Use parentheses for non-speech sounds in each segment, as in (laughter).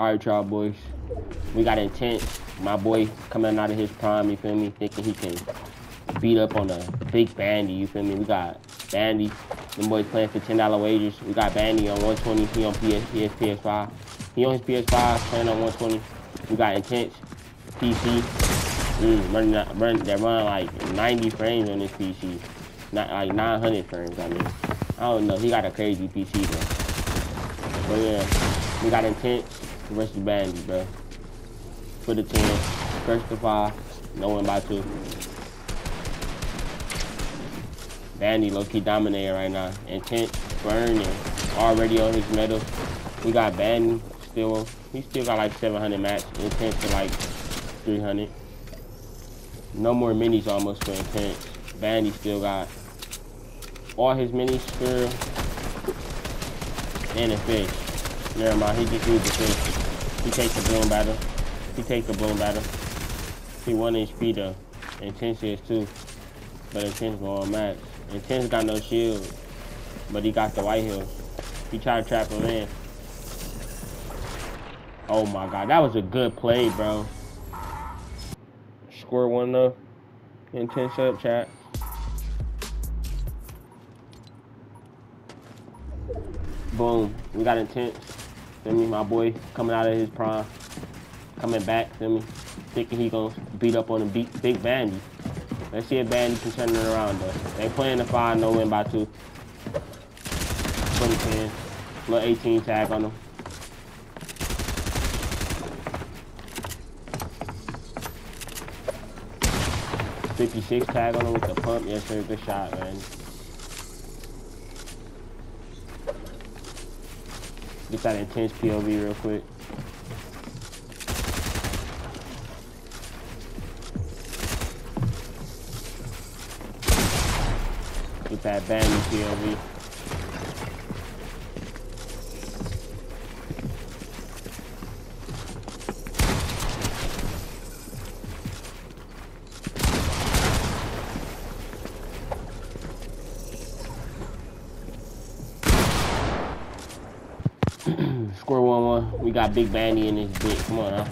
Alright, y'all boys. We got intense. My boy coming out of his prime, you feel me? Thinking he can beat up on a big bandy, you feel me? We got bandy. Them boys playing for $10 wages. We got bandy on 120. He on PS, PS, PS5. He on his PS5, playing on 120. We got intense. PC. Mm, running, run, they run like 90 frames on this PC. Not like 900 frames, I mean. I don't know. He got a crazy PC, though. But yeah, we got intense versus bandy, bro. For the 10. First to 5. No one by 2. Bandy low-key dominating right now. Intense, burning. Already on his medal. We got Bandy still. He still got like 700 match. Intense to like 300. No more minis almost for Intense. Bandy still got all his minis still. And a fish. Never mind, he just used the fish. He takes the bloom battle. He takes the bloom battle. He one HP though. Intense is too. But Intense going max. Intense got no shield. But he got the white hill. He tried to trap him in. Oh my god, that was a good play, bro. Score one though. Intense up chat. Boom. We got intense. Feel me? My boy coming out of his prime. Coming back, feel me? Thinking he gonna beat up on a big, big bandy. Let's see if bandy can turn it around though. They playing the five, no win by two. 2010. Little 18 tag on them. Fifty-six tag on him with the pump. Yes, sir. Good shot, man. Get that intense POV real quick. Get that bandy POV. (clears throat) Score 1-1. We got Big Bandy in this bitch. Come on, huh?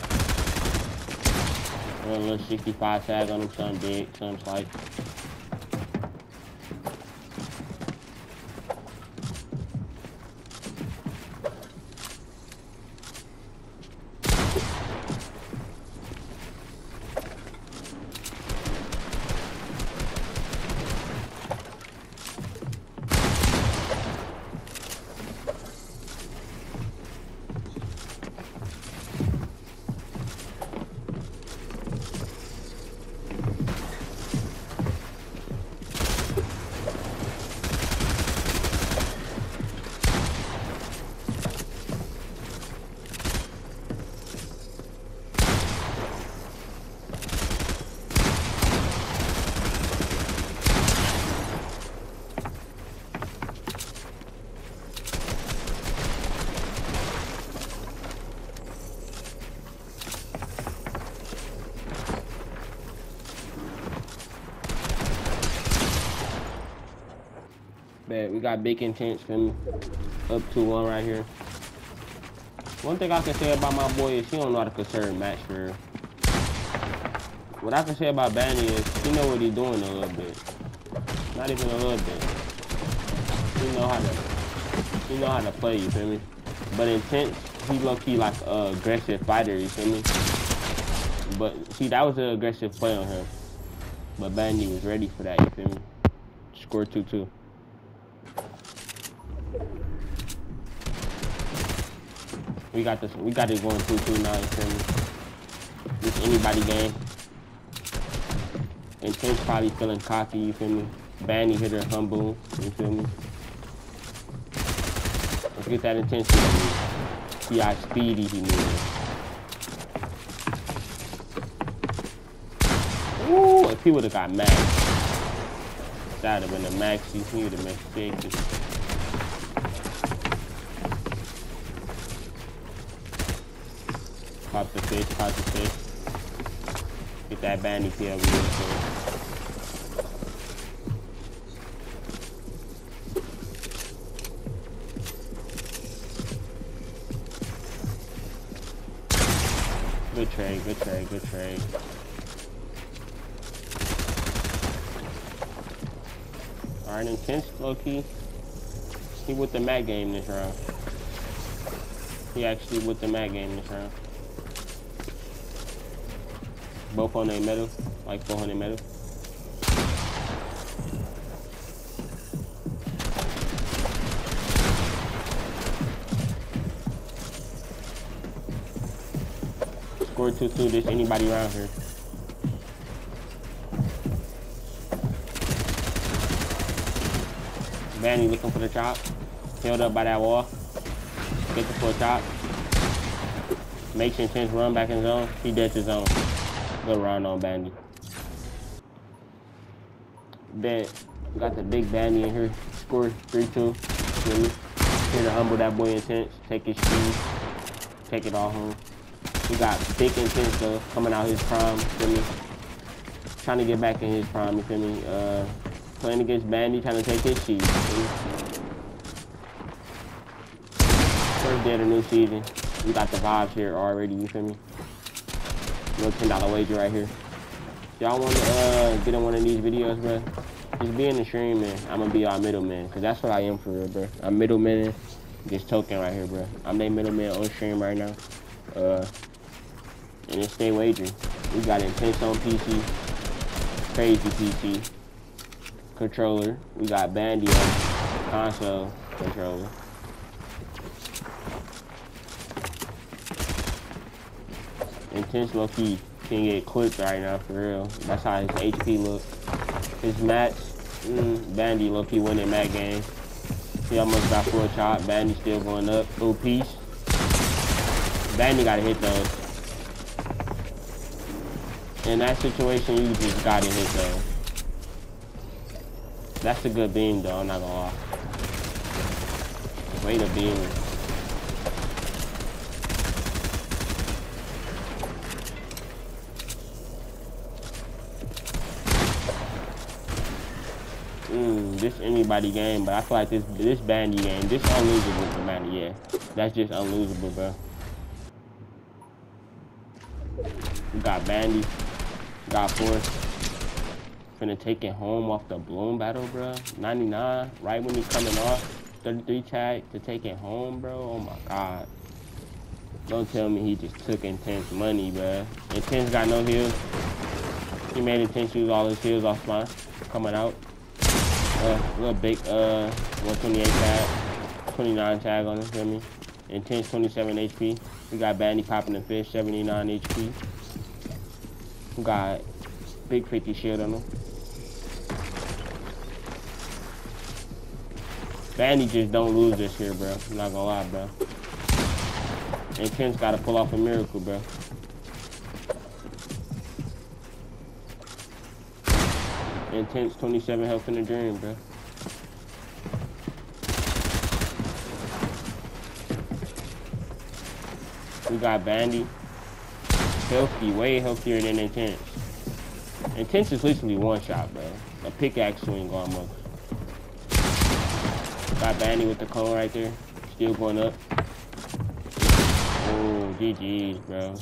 Run a little 65 tag on him, something big, something slight. Bet we got big intense from up to one right here. One thing I can say about my boy is he don't know how to conserve match for real. What I can say about Banny is he know what he's doing a little bit. Not even a little bit. He know how to he know how to play, you feel me? But intense, he low key like a aggressive fighter, you feel me? But see that was an aggressive play on him. But Bandy was ready for that, you feel me? Score 2-2. We got this. We got it going two two now. You feel me? This anybody game. And Intense probably feeling cocky. You feel me? Banny hitter humble. You feel me? Let's get that intensity. See how speedy he moves. Ooh, if he would have got max, that would have been a maxi. He would have been 50. Pop the fish, pop the fish. Get that bandy tail real quick. Good trade, good trade, good trade. Alright, intense low key. He with the mat game this round. He actually with the mat game this round. Both on their metal, like 400 metal. Score 2-2, there's anybody around here. Vanny looking for the chop. Held up by that wall. Get the full chop. Makes intense run back in zone. He dead to zone. Good run on Bandy. Bet. Got the big Bandy in here. Score 3-2. Here to humble that boy intense. Take his shoes. Take it all home. He got big intense though. Coming out his prime. Feel me? Trying to get back in his prime. You feel me? Uh, playing against Bandy. Trying to take his shoes. First day of the new season. We got the vibes here already. You feel me? Little ten dollar wager right here. Y'all want to uh, get in one of these videos, bro? Just be in the stream, man. I'm gonna be our middleman, cause that's what I am for real, bro. I'm middleman. This token right here, bro. I'm the middleman on stream right now. Uh, and it's stay wagering. We got intense on PC, crazy PC, controller. We got Bandy on console controller. Intense low key can get clipped right now for real. That's how his HP look. His match, mm, Bandy low key winning that game. He almost got full chop. Bandy still going up. Full piece. Bandy gotta hit those. In that situation, you just gotta hit those. That's a good beam though, I'm not gonna lie. Way to beam. Mm, this anybody game, but I feel like this this bandy game, this unlosable for Manny, yeah. That's just unlosable, bro. We got Bandy, we got Force. Finna take it home off the Bloom battle, bro. 99, right when he's coming off. 33 tag to take it home, bro. Oh my god. Don't tell me he just took Intense money, bro. Intense got no heals. He made Intense use all his heals off my coming out. Uh, little big, uh, 128 tag, 29 tag on it, feel me? Intense 27 HP. We got Bandy popping the fish, 79 HP. We got big 50 shield on him. Bandy just don't lose this here, bro. I'm not gonna lie, bro. Intense gotta pull off a miracle, bro. Intense 27 health in the dream, bro. We got Bandy. Healthy, way healthier than Intense. Intense is literally one shot, bro. A pickaxe swing almost. Got Bandy with the cone right there. Still going up. Oh, GG's, bro.